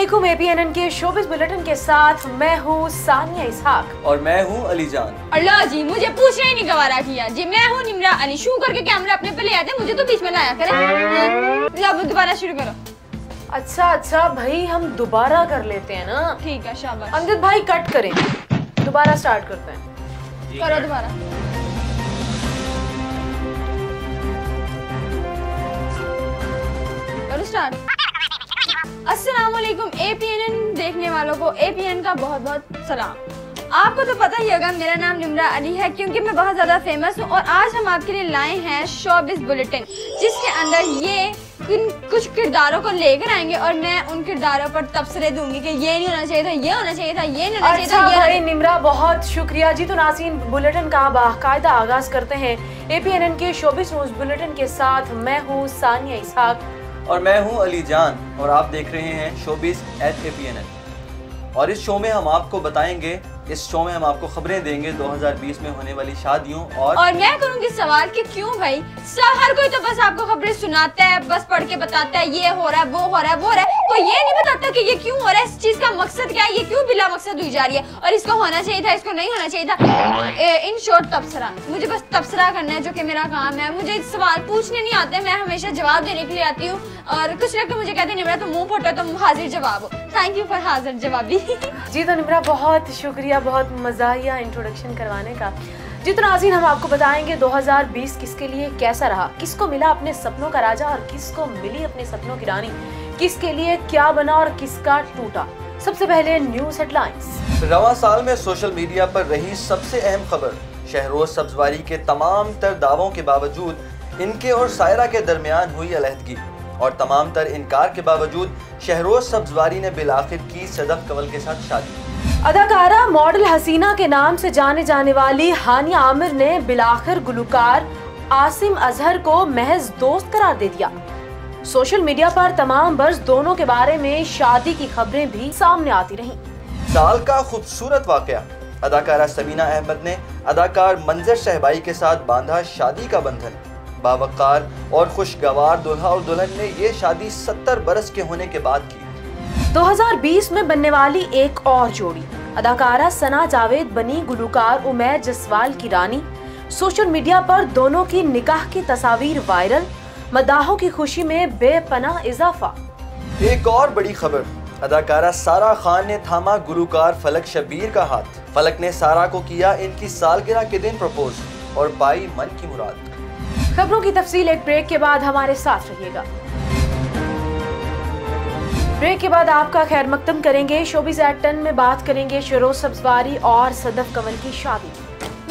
असलम एपीएनएन के showbiz bulletin के साथ मैं हूँ सानिया इसहाक। और मैं हूँ अली जान। अल्लाह जी मुझे पूछना ही नहीं गवारा किया। जी मैं हूँ निमरा अली। शू करके कैमरा अपने पे ले आते मुझे तो बीच में लाया करे। अब दोबारा शुरू करो। अच्छा अच्छा भाई हम दोबारा कर लेते हैं ना? ठीक है शाबाश। अमजद भाई कट करें। दोबारा स्टार्ट करते हैं। करो दोबारा। करो स्टार्ट अस्सलाम वालेकुम एपीएनएन देखने वालों को एपीएन का बहुत बहुत सलाम। आपको तो पता ही होगा मेरा नाम निमरा अली है क्योंकि मैं बहुत ज़्यादा फ़ेमस हूँ और आज हम आपके लिए लाए हैं शोबिस बुलेटिन जिसके अंदर ये कुछ किरदारों को लेकर आएँगे और मैं उन किरदारों पर तबसरे दूँगी कि ये नहीं होना चाहिए था ये होना चाहिए था ये नहीं होना चाहिए अच्छा था ये भाई निमरा बहुत शुक्रिया। जी तो नासीन बुलेटिन का बाकायदा आगाज़ करते हैं एपीएनएन के शोबिस न्यूज़ बुलेटिन के साथ। मैं हूँ सानिया इसहाक। और मैं हूँ अली जान, और आप देख रहे हैं showbiz H A P N L और इस शो में हम आपको बताएँगे इस शो में हम आपको खबरें देंगे 2020 में होने वाली शादियों और और मैं करूँगी सवाल कि क्यों भाई? हर कोई तो बस आपको खबरें सुनाता है, बस पढ़ के बताता है, ये हो रहा है, वो हो रहा है, वो हो रहा है। तो ये नहीं बताता कि ये क्यों हो रहा है? इस चीज़ का मकसद क्या है? ये क्यों बिला मकसद हुई जा रही है? और इसको होना चाहिए था, इसको नहीं होना चाहिए था। इन शॉर्ट तबसरा। मुझे बस तबसरा करना है, जो की मेरा काम है। मुझे सवाल पूछने नहीं आते, मैं हमेशा जवाब देने के लिए आती हूँ। और कुछ लोग तो मुझे कहते नहीं तो मुँह फटो, तुम हाजिर जवाब थैंक यू फॉर हाजिर जवाबी जी तो निमरा बहुत शुक्रिया बहुत मज़ाहिया इंट्रोडक्शन करवाने का। जी तो नाजीन हम आपको बताएँगे 2020 किसके लिए कैसा रहा? किसको मिला अपने सपनों का राजा और किसको मिली अपने सपनों की रानी? किसके लिए क्या बना और किसका टूटा? सबसे पहले न्यूज़ हेडलाइंस रवा साल में सोशल मीडिया पर रही सबसे अहम खबर शहरोज सब्जवारी के तमाम तर दावों के बावजूद इनके और सायरा के दरमियान हुई अलहदगी। और तमाम तर इनकार के बावजूद शहरोज सब्जवारी ने बिलाखिर की सदफ कवल के साथ शादी अदाकारा मॉडल हसीना के नाम से जाने जाने वाली हानिया आमिर ने बिलाखिर गुलकार आसिम अजहर को महज दोस्त करार दे दिया। सोशल मीडिया पर तमाम बर्स दोनों के बारे में शादी की खबरें भी सामने आती रहीं। साल का खूबसूरत वाक़ अदाकारा सबीना अहमद ने अदाकार मंजर शहबाई के साथ बांधा शादी का बंधन। बावकार और खुशगवार दुल्हा और दुल्हन ने ये शादी सत्तर बरस के होने के बाद की। 2020 में बनने वाली एक और जोड़ी अदाकारा सना जावेद बनी गुलकार उमैर जसवाल की रानी। सोशल मीडिया पर दोनों की निकाह की तस्वीर वायरल मदाहों की खुशी में बेपना इजाफा। एक और बड़ी खबर अदाकारा सारा खान ने थामा गुलकार फलक शबीर का हाथ। फलक ने सारा को किया इनकी सालगिरह के दिन प्रपोज और पाई मन की मुराद। खबरों की तफसील एक ब्रेक के बाद हमारे साथ रहिएगा। ब्रेक के बाद आपका खैर मकदम करेंगे। शोबीज एट में बात करेंगे। शरोज सब्जवारी और सदफ कंवल की शादी।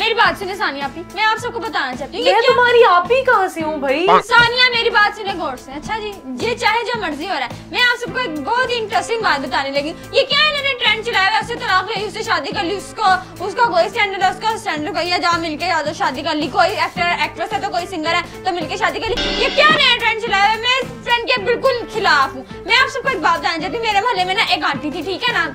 मेरी बात सुने सानिया आपी मैं आप सबको बताना चाहती हूँ मैं तुम्हारी आप ही कहाँ से हूँ भाई? सानिया मेरी बात सुने गौर से अच्छा जी ये चाहे जो मर्ज़ी हो रहा है। मैं आप सबको एक बहुत ही इंटरेस्टिंग बात बताने लगी ये क्या इन्होंने ट्रेंड चलाया? वैसे तलाक ली उससे शादी कर ली उसको उसका कोई स्टैंडर्ड है उसका स्टैंडर्ड कोई है जहाँ मिलके या तो शादी कर ली कोई एक्टर एक्ट्रेस है तो कोई सिंगर है तो मिलकर शादी कर ली। ये क्या नया ट्रेंड चलाया मैं इस ट्रेंड के बिल्कुल खिलाफ हूँ। मैं आप सबको एक बात बताना चाहती हूँ मेरे मोहल्ले में ना एक आंटी थी ठीक है ना?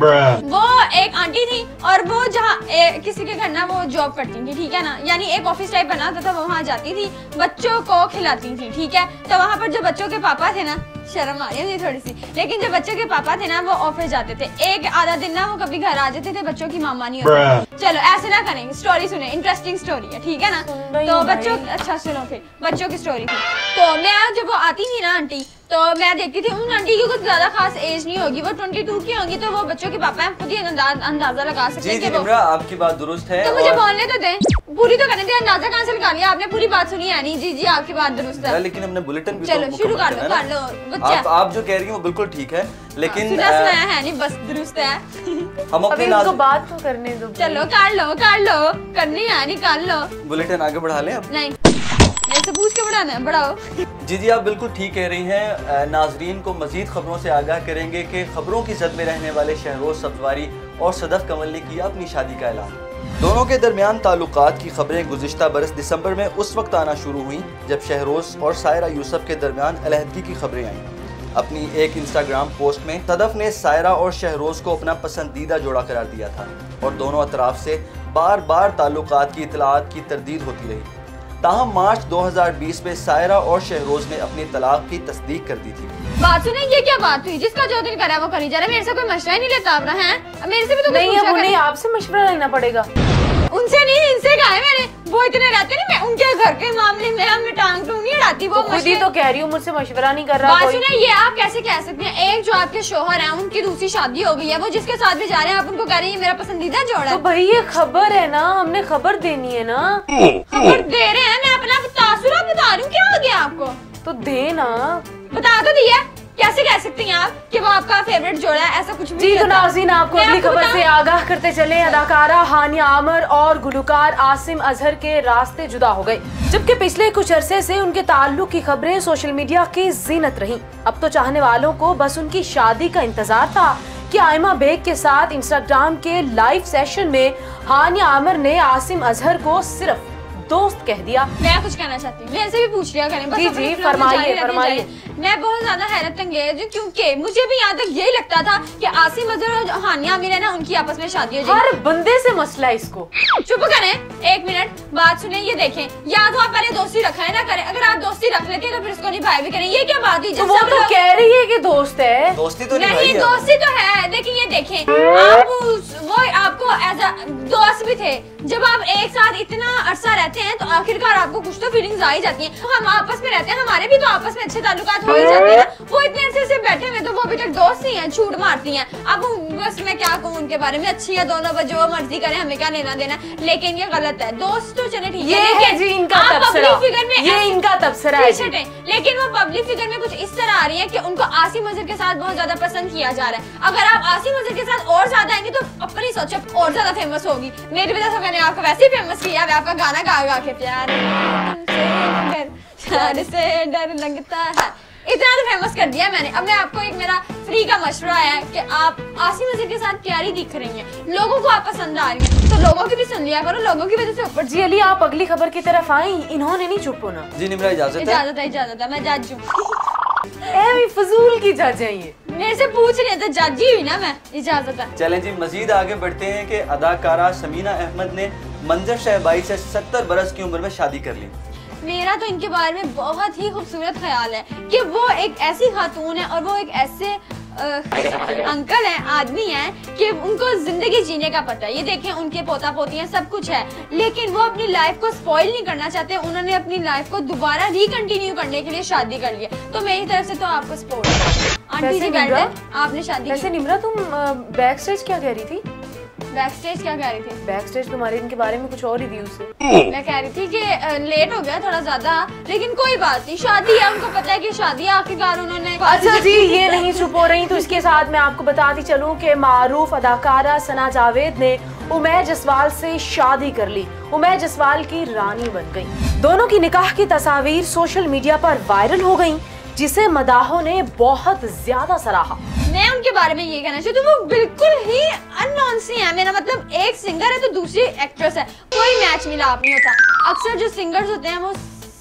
वो एक आंटी थी और वो जहाँ किसी के घर ना वो जॉब करती थी ठीक है ना? यानी एक ऑफ़िस टाइप बना था तो वो वहाँ जाती थी बच्चों को खिलाती थी ठीक है? तो वहाँ पर जो बच्चों के पापा थे ना शर्म आ रही है थोड़ी सी लेकिन जो बच्चों के पापा थे ना वो ऑफ़िस जाते थे। एक आधा दिन ना वो कभी घर आ जाते थे बच्चों की मामा नहीं होती चलो ऐसे ना करेंगे स्टोरी सुने इंटरेस्टिंग स्टोरी है ठीक है ना? तो बच्चों अच्छा सुनो फिर बच्चों की स्टोरी थी तो मैं जब वो आती आंटी। तो मैं देखती थी उन आंटी की कुछ ज़्यादा खास एज नहीं होगी। वो ट्वेंटी टू की होगी तो वो बच्चों के पापा खुद ही अंदाज़ा लगा सकते हैं जी आपकी बात दुरुस्त है तो मुझे बोलने तो दे पूरी तो करने थे अंदाज़ा कहाँ से लगा लिया? आपने पूरी बात सुनी है नहीं? जी जी आपकी बात दुरुस्त है। लेकिन हमने बुलेटिन चलो शुरू कर लो कर लो आप, आप जो कह रही हैं वो बिल्कुल ठीक है लेकिन है नहीं बस दुरुस्त है। हम अपने इनको बात तो करने दो चलो कर लो कर लो करनी है निकाल लो। बुलेटिन आगे बढ़ा ले अब नहीं। ऐसे पूछ के बढ़ाना है बढ़ाओ। जी जी, आप बिल्कुल ठीक कह रही हैं। नाजरीन को मजीद खबरों से आगाह करेंगे कि खबरों की जद में रहने वाले शहरोज सब्जवारी और सदफ कमल ने किया अपनी शादी का ऐलान। दोनों के दरमियान ताल्लुकात की खबरें गुजशत बरस दिसंबर में उस वक्त आना शुरू हुई, जब शहरोज और सायरा यूसुफ के दरमियान अलहदगी की खबरें आईं। अपनी एक इंस्टाग्राम पोस्ट में सदफ ने सायरा और शहरोज को अपना पसंदीदा जोड़ा करार दिया था और दोनों अतराफ से बार बार ताल्लुकात की इतलात की तरदीद होती रही। ताहम मार्च 2020 में सायरा और शहरोज ने अपने तलाक की तस्दीक कर दी थी। बात सुने ये क्या बात हुई? जिसका जो दिन करा वो करी जा रहा है। मेरे से कोई मशवरा ही नहीं लेता है? मेरे से भी तो नहीं, नहीं आपसे मशवरा लेना पड़ेगा। उनसे नहीं इनसे कहा है मैंने। वो इतने रहते नहीं मैं उनके घर के मामले में हम टांग टूंग नहीं अड़ाती वो तो खुद ही तो कह रही हूँ मुझसे मशवरा नहीं कर रहा सुने ये आप कैसे कह सकते हैं? एक जो आपके शोहर है उनकी दूसरी शादी हो गई है वो जिसके साथ भी जा रहे हैं आप उनको कह रहे हैं मेरा पसंदीदा जोड़ा तो भाई ये खबर है ना हमने खबर देनी है ना। खबर दे रहे हैं मैं अपना तासुरा बता रही हूँ क्या हो गया आपको? तो दे ना। बता तो दिया। कैसे कह सकती हैं आप कि वो आपका फेवरेट जोड़ा है ऐसा कुछ भी जी तो। नाजीन आपको अगली खबर? से आगाह करते चले अदाकारा हानिया आमर और गुलकार आसिम अजहर के रास्ते जुदा हो गए जबकि पिछले कुछ अरसे से उनके ताल्लुक की खबरें सोशल मीडिया की जीनत रही अब तो चाहने वालों को बस उनकी शादी का इंतज़ार था कि आयमा बेग के साथ इंस्टाग्राम के लाइव सेशन में हानिया आमर ने आसिम अजहर को सिर्फ़ दोस्त कह दिया मैं कुछ कहना चाहती हूँ भी पूछ लिया करें जी, जी, फरमाइए, फरमाइए। जाए। मैं बहुत ज़्यादा हैरत अंगेज हूँ क्योंकि मुझे भी यहाँ तक यही लगता था कि आसिम अजहर और हानिया आमिर है ना उनकी आपस में शादी हो जाएगी। हर बंदे से मसला है इसको। चुप करें एक मिनट बात सुने ये देखें या तो आप पहले दोस्ती रखें ना करें अगर आप दोस्ती रख लेते हैं तो फिर उसको निभाए भी करें ये क्या बात हुई? तो वो तो कह रही है कि दोस्त है। दोस्ती तो नहीं दोस्ती तो है लेकिन ये देखें आप वो आपको एज अ दोस्त भी थे जब आप एक साथ इतना अरसा रहते हैं तो आखिरकार आपको कुछ तो फीलिंग्स आ ही जाती हैं। हम आपस में रहते हैं हमारे भी तो आपस में अच्छे ताल्लुकात हो ही जाते हैं। वो इतने अरसे से बैठे हुए तो वो अभी तक दोस्त ही हैं छूट मारती हैं। अब बस मैं क्या कहूँ उनके बारे में? अच्छी है दोनों बस जो मर्ज़ी करें हमें क्या लेना देना लेकिन ये गलत है। दोस्त तो चले ठीक है लेकिन जी इनका आप तबसरा। public में ये इनका तबसरा है। लेकिन वो पब्लिक फिगर में कुछ इस तरह आ रही है कि उनको आसिम अजहर के साथ बहुत ज़्यादा पसंद किया जा रहा है। अगर आप आसिम अजहर के साथ और ज़्यादा आएँगे तो अपनी सोचो और ज़्यादा फ़ेमस होगी। मेरी वजह से मैंने आपको वैसे ही फ़ेमस किया आपका गाना गा गा के प्यार। प्यार से डर लगता है। इतना तो फ़ेमस कर दिया मैंने। अब मैं आपको एक मेरा फ्री का मशवरा है कि आप आसिम अजहर के साथ प्यारी दिख रही हैं। लोगों को आप पसंद आ रही हैं। तो लोगों की भी सुन लिया करो लोगों की वजह से ऊपर जी अली आप अगली खबर की तरफ़ आई। इन्होंने नहीं चुप होना। जी निमरा इजाज़त है। इजाज़त है इजाज़त है। मैं जज हूँ। फजूल की जज है ये। मेरे से पूछ रहे थे जज ही हुई ना मैं। इजाज़त है। चलें जी मजीद आगे बढ़ते हैं कि अदाकारा समीना अहमद ने मंजर शहबाई से 70 बरस की उम्र में शादी कर ली। मेरा तो इनके बारे में बहुत ही खूबसूरत ख्याल है कि वो एक ऐसी खातून है और वो एक ऐसे अंकल हैं आदमी हैं कि उनको ज़िंदगी जीने का पता है। ये देखें उनके पोता पोतियाँ सब कुछ है। लेकिन वो अपनी लाइफ को स्पॉइल नहीं करना चाहते। उन्होंने अपनी लाइफ को दोबारा रिकंटिन्यू करने के लिए शादी कर लिया तो मेरी तरफ़ से तो आपको सपोर्ट आंटी जी आपने शादी वैसे निमरा तुम बैक स्टेज क्या कह रही थी? बैक स्टेज क्या कह रही थी? बैक स्टेज तुम्हारे इनके बारे में कुछ और है मैं कह रही थी कि लेट हो गया थोड़ा ज़्यादा लेकिन कोई बात नहीं शादी है उनको पता है कि शादी है आखिरकार उन्होंने अच्छा जी ये नहीं चुप हो रही तो इसके साथ मैं आपको बताती चलूँ की मारूफ अदाकारा सना जावेद ने उमैर जसवाल से शादी कर ली। उमैर जसवाल की रानी बन गई। दोनों की निकाह की तस्वीर सोशल मीडिया पर वायरल हो गई जिसे मदाहों ने बहुत ज़्यादा सराहा। मैं उनके बारे में ये कहना चाहती हूँ वो बिल्कुल ही अननोन सी है। मेरा मतलब एक सिंगर है तो दूसरी एक्ट्रेस है। कोई मैच मिला नहीं होता। अक्सर जो सिंगर्स होते हैं, वो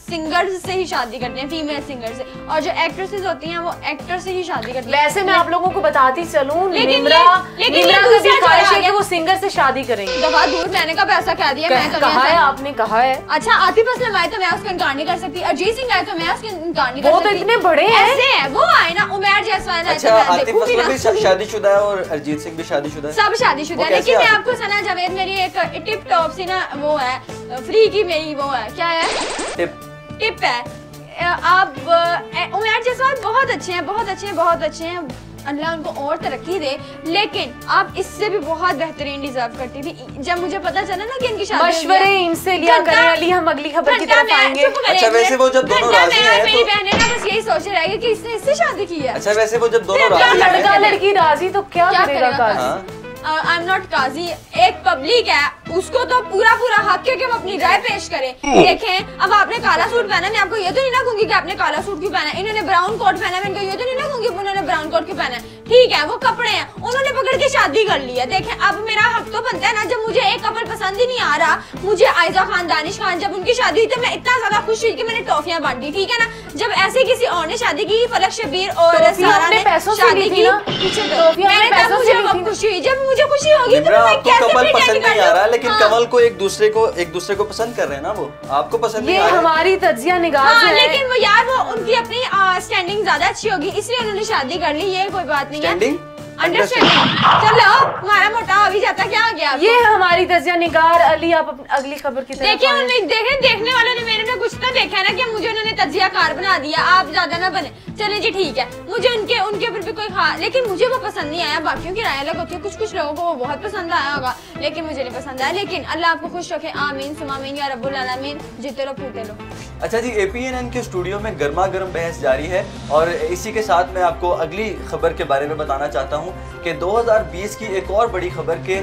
सिंगर्स से ही शादी करते हैं फीमेल सिंगर से। और जो एक्ट्रेसेस होती हैं वो एक्टर से ही शादी करती हैं। वैसे मैं आप लोगों को बताती चलूँ लेकिन निमरा लेकिन निमरा का भी ख्वाहिश है कि वो सिंगर से शादी करेंगे। दफ़ा दूर मैंने कब ऐसा कह दिया मैं कहा है आपने कहा है। अच्छा आतिफ असलम आए तो मैं उसको इनकार नहीं कर सकती अरिजीत सिंह आए तो मैं उसको इनकार नहीं कर वो तो इतने बड़े हैं। ऐसे है वो आए ना उमर जायसवाल आए अच्छा तो आतिफ असलम भी शादीशुदा है और अरिजीत सिंह भी शादीशुदा है। सब शादीशुदा है। लेकिन मैं आपको सना जावेद मेरी एक टिप टॉप सी ना वो है फ्री की मेरी वो है क्या है? टिप टिप है। आप उमैर जसवाल बहुत अच्छे हैं बहुत अच्छे हैं बहुत अच्छे हैं। अल्लाह उनको और तरक्की दे। लेकिन आप इससे भी बहुत बेहतरीन डिजर्व करती थी। जब मुझे पता चला ना कि इनकी शादी मशवरे इनसे लिया करें अली हम अगली खबर की तरफ़ आएँगे। अच्छा, वैसे वो जब दोनों राज़ी हैं मेरी तो- बहनें ना बस यही सोच रहेगी कि इसने इससे शादी की है। अच्छा वैसे वो जब दोनों राज़ी हैं लड़का लड़की राज़ी तो क्या करेगा काजी हाँ। आई एम नॉट काजी एक पब्लिक है उसको तो पूरा पूरा हक है कि वो अपनी राय पेश करे। देखें अब आपने काला सूट पहना मैं आपको ये तो नहीं ना कहूँगी कि आपने काला सूट क्यों पहना इन्होंने ब्राउन कोट पहना मैं इनको ये तो नहीं ना कहूँगी उन्होंने ब्राउन कोट क्यों पहना ठीक है वो कपड़े हैं उन्होंने पकड़ के शादी कर ली है। देखें अब मेरा हक तो बनता है ना जब मुझे एक कपल पसंद ही नहीं आ रहा मुझे आयजा खान दानिश खान जब उनकी शादी हुई तो मैं इतना ज़्यादा खुश हुई कि मैंने टॉफियाँ बांटी ठीक है ना? जब ऐसे किसी और ने शादी की फलक शबीर और सारा ने शादी की मैंने तब मुझे? खुशी हुई जब मुझे मुझे खुशी होगी तो मैं कैसे कमल पसंद नहीं आ रहा लेकिन हाँ। कमल को एक दूसरे को एक दूसरे को पसंद कर रहे हैं ना वो? आपको पसंद नहीं ये आ रहा? है? हमारी तजिया निगाह हाँ है। लेकिन वो यार वो उनकी अपनी स्टैंडिंग ज़्यादा अच्छी होगी इसलिए उन्होंने शादी कर ली ये कोई बात नहीं है। स्टैंडिंग अंडरस्टैंडिंग चलो हमारा मोटा अभी जाता क्या आ गया ये हमारी तजिया निगार अली आप अगली खबर की तरफ़ देखिए। देखे देखने वालों ने मेरे में कुछ तो देखा ना कि मुझे उन्होंने तजिया कार बना दिया आप ज़्यादा ना बने। चले जी ठीक है। मुझे उनके उनके ऊपर भी कोई खा लेकिन मुझे वो पसंद नहीं आया बाकियों की राय अलग होती है। कुछ कुछ लोगों को वो बहुत पसंद आया होगा लेकिन मुझे नहीं पसंद आया। लेकिन अल्लाह आपको खुश रखे। आमीन सुमामीन या रब्बुल आलमीन। जीते रहो फूटे लो अच्छा जी एपीएनएन के स्टूडियो में गर्मा गर्म बहस जारी है और इसी के साथ मैं आपको अगली खबर के बारे में बताना चाहता हूँ। कि 2020 की एक और बड़ी खबर के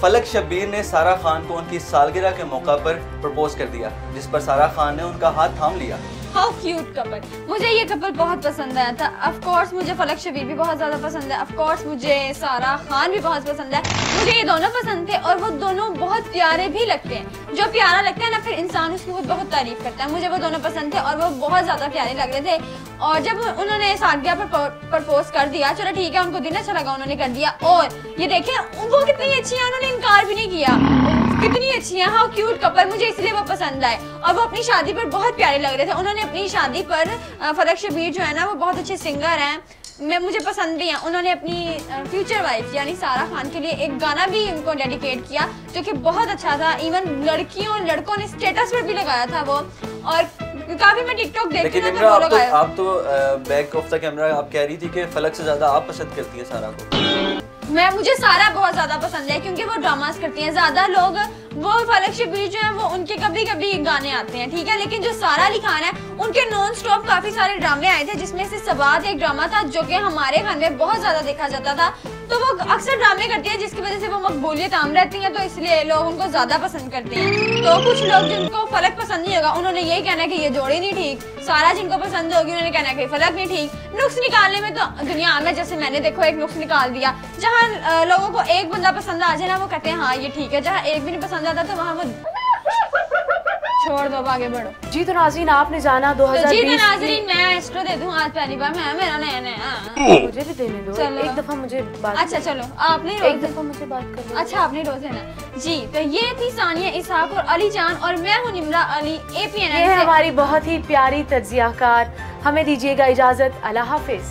फलक शब्बीर ने सारा खान को उनकी सालगिरह के मौका पर प्रपोज कर दिया, जिस पर सारा खान ने उनका हाथ थाम लिया। How cute couple. मुझे ये कपल बहुत पसंद आया था ऑफ़ कोर्स मुझे फलक शबीर भी बहुत ज़्यादा पसंद है ऑफ़ कोर्स मुझे सारा खान भी बहुत पसंद है। मुझे ये दोनों पसंद थे और वो दोनों बहुत प्यारे भी लगते हैं। जो प्यारा लगता है ना, फिर इंसान उसकी खुद बहुत तारीफ़ करता है। मुझे वो दोनों पसंद थे और वो बहुत ज़्यादा प्यारे लग रहे थे। और जब उन्होंने सालगिरह पर, प्रपोज कर दिया, चलो ठीक है, उनको दिन अच्छा लगा, उन्होंने कर दिया। और ये देखें, वो कितनी अच्छी है, उन्होंने इनकार भी नहीं किया। कितनी अच्छी है हाउ क्यूट कपल मुझे इसलिए वो पसंद आए। और वो अपनी शादी पर बहुत प्यारे लग रहे थे। उन्होंने अपनी शादी पर फलक शबीर जो है ना वो बहुत अच्छे सिंगर हैं। मैं मुझे पसंद भी है। उन्होंने अपनी फ्यूचर वाइफ यानी सारा खान के लिए एक गाना भी उनको डेडिकेट किया जो कि बहुत अच्छा था। इवन लड़कियों और लड़कों ने स्टेटस पर भी लगाया था वो। और काफ़ी मैं टिकटॉक देखती हूँ तो आप तो आप तो बैक ऑफ़ द कैमरा आप कह रही थी कि फलक से ज़्यादा आप पसंद करती है सारा को। मैं, मुझे सारा बहुत ज़्यादा पसंद है, क्योंकि वो ड्रामास करती हैं। ज़्यादा लोग, वो फलक शबीर जो है, वो उनके कभी कभी गाने आते हैं, ठीक है? लेकिन जो सारा अली खान है, उनके नॉन स्टॉप काफ़ी सारे ड्रामे आए थे, जिसमें से सवाद एक ड्रामा था, जो कि हमारे घर में बहुत ज़्यादा देखा जाता था। तो वो अक्सर ड्रामे करती है, जिसकी वजह से वो मकबूलियत आम रहती है तो इसलिए लोग उनको ज़्यादा पसंद करते हैं। तो कुछ लोग जिनको फलक पसंद नहीं होगा, उन्होंने यही कहना है कि ये जोड़ी नहीं ठीक, सारा जिनको पसंद होगी, उन्होंने कहना है कि फलक नहीं ठीक। नुक्स निकालने में तो दुनिया में जैसे मैंने देखो, एक नुक्स निकाल दिया, जहाँ लोगों को एक बंदा पसंद आ जाए ना, वो कहते हैं हाँ ये ठीक है। जहाँ एक भी नहीं पसंद आता तो वहाँ वो छोड़ दो आगे बढ़ो। जी तो नाजीन आपने जाना तो जी तो नाजरीन मैं एक्स्ट्रा दे दूँ आज पहली बार मैं मेरा नया नया मुझे भी देने दो। चलो। एक दफ़ा मुझे बात अच्छा चलो आपने एक दफ़ा मुझे बात कर अच्छा आपने रोज है ना जी तो ये थी सानिया इसहाक और अली जान और मैं हूँ निमरा अली ये है एपीएन हमारी बहुत ही प्यारी तजियाकार। हमें दीजिएगा इजाज़त अल्लाह हाफिज।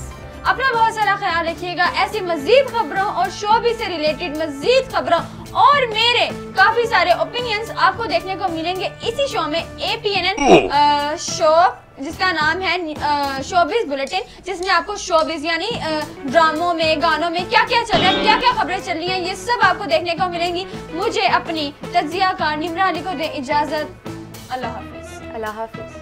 अपना बहुत सारा ख्याल रखिएगा। ऐसी मजीद खबरों और शोबी से रिलेटेड मजीद खबरों और मेरे काफ़ी सारे ओपिनियंस आपको देखने को मिलेंगे इसी शो में A P N N show जिसका नाम है शोबिज बुलेटिन जिसमें आपको शोबिज यानी ड्रामों में गानों में क्या क्या चल रहा है क्या क्या खबरें चल रही हैं ये सब आपको देखने को मिलेंगी। मुझे अपनी तजिया का निमरा अली को दे इजाज़त। अल्लाह हाफिज। अल्लाह हाफिज।